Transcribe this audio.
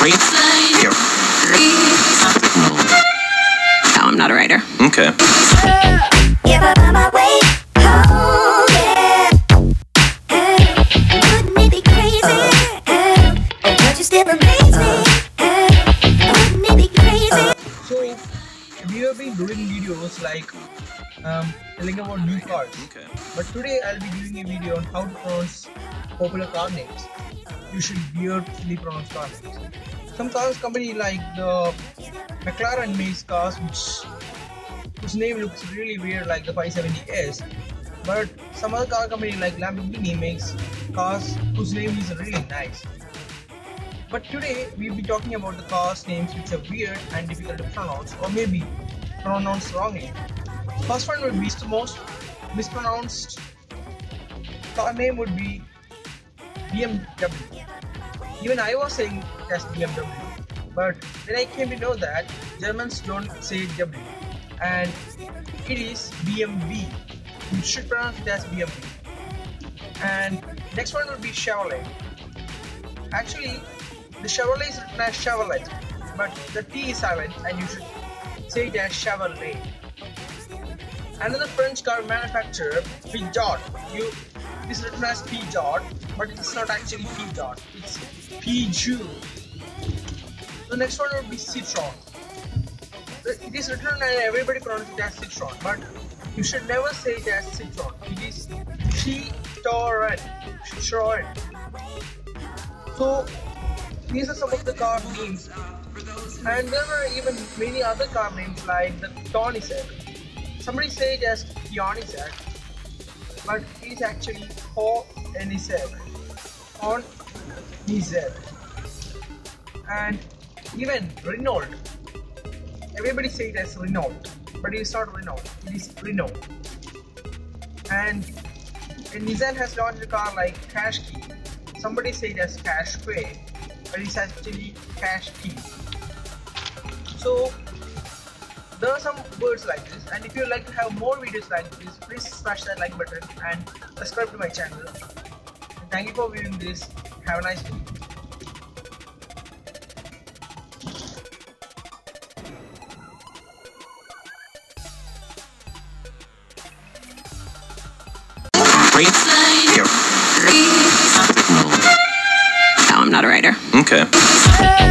Here. No, I'm not a writer. Okay. If I find my way home, yeah. Wouldn't it be crazy? Would you still amaze me? Wouldn't it be crazy? So we have been doing videos like um, telling about new cars, Okay. but today I'll be doing a video on how to pronounce popular car names. You should weirdly pronounce car names. Some cars company like the McLaren makes cars which whose name looks really weird like the 570S, but some other car company like Lamborghini makes cars whose name is really nice. But today we'll be talking about the cars names which are weird and difficult to pronounce or maybe pronounced wrongly. First one would be the most mispronounced car name would be BMW. Even I was saying it as BMW, but then I came to know that Germans don't say W, and it is BMW. You should pronounce it as BMW. And next one would be Chevrolet. Actually, the Chevrolet is written as Chevrolet, but the T is silent, and you should say it as Chevrolet. Another French car manufacturer, Peugeot, you is written as Peugeot, but it's not actually Peugeot. It's Peugeot. The next one would be Citroen. It is written and everybody pronounces it as Citroen, but you should never say it as Citroen. It is Citroen. Citroen. So these are some of the car names. And there are even many other car names like the Koenigsegg. Somebody say it as Pionisek, but it is actually Koenigsegg. On Nizek. And even Renault. Everybody say it as Renault, but it is not Renault, it is Renault. And, and Nissan has launched a car like Qashqai. Somebody say it as Qashqai, but it's actually Qashqai. So there are some words like this and if you like to have more videos like this please smash that like button and subscribe to my channel and thank you for viewing this have a nice day Here. No, I'm not a writer. Okay.